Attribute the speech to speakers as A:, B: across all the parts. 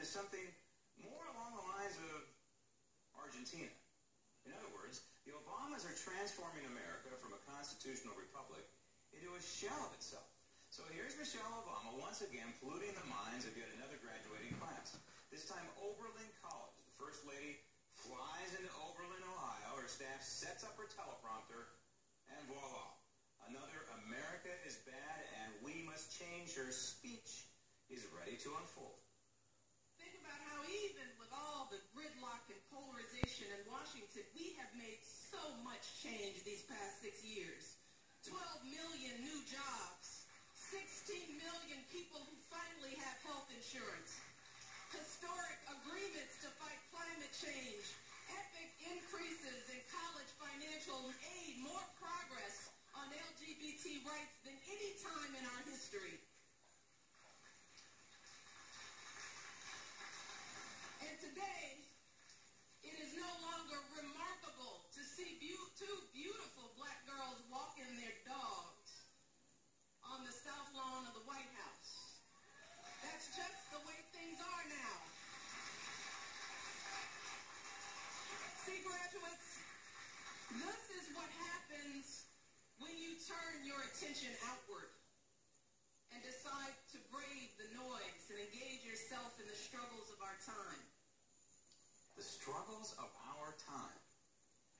A: is something more along the lines of Argentina. In other words, the Obamas are transforming America from a constitutional republic into a shell of itself. So here's Michelle Obama once again polluting the minds of yet another graduating class. This time Oberlin College. The First Lady flies into Oberlin, Ohio. Her staff sets up her teleprompter, and voila. Another America is bad and we must change her speech is ready to unfold.
B: Think about how even with all the gridlock and polarization in Washington, we have made so much change these past six years. 12 million new jobs, 16 million people who finally have health insurance, historic agreements to fight climate change, epic increases in college financial aid, more progress on LGBT rights than any time in our history. And today, it is no longer remarkable to see be- two beautiful black girls walking their dogs on the south lawn of the White House. That's just the way things are now. See, graduates, this is what happens when you turn your attention outward and decide to brave the noise and engage yourself in the struggles of our time.
A: The struggles of our time.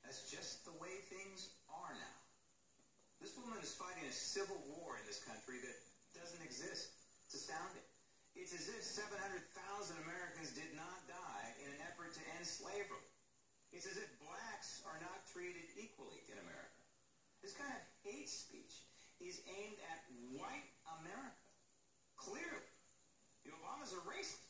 A: That's just the way things are now. This woman is fighting a civil war in this country that doesn't exist. It's astounding. It's as if 700,000 Americans did not die in an effort to end slavery. It's as if blacks are not treated equally in America. This kind hate speech is aimed at white America. Clearly, the Obamas are racist.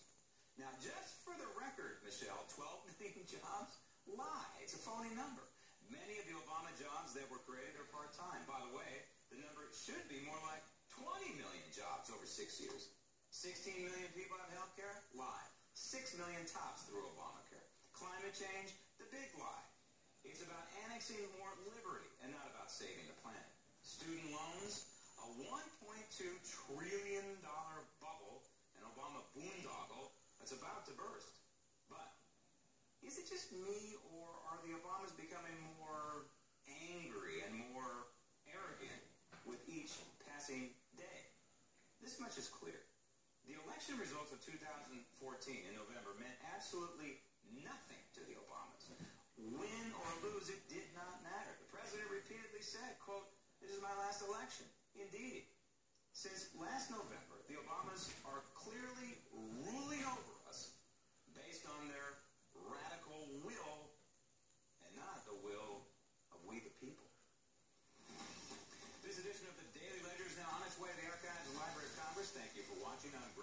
A: Now, just for the record, Michelle, 12 million jobs? Lie. It's a phony number. Many of the Obama jobs that were created are part-time. By the way, the number should be more like 20 million jobs over six years. 16 million people have health care? Lie. 6 million tops through Obamacare. Climate change? The big lie. It's about annexing more liberty and not about saving the planet. Student loans? A $1.2 trillion bubble, an Obama boondoggle about to burst. But is it just me, or are the Obamas becoming more angry and more arrogant with each passing day? This much is clear. The election results of 2014 in November meant absolutely nothing to the Obamas. Win or lose, it did not matter. The president repeatedly said, quote, this is my last election. Indeed. Since last November, the Obamas are clearly ruling over us based on their radical will and not the will of we the people. This edition of the Daily Ledger is now on its way to the archives of the Library of Congress. Thank you for watching. Ledger.